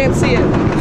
gente cedo.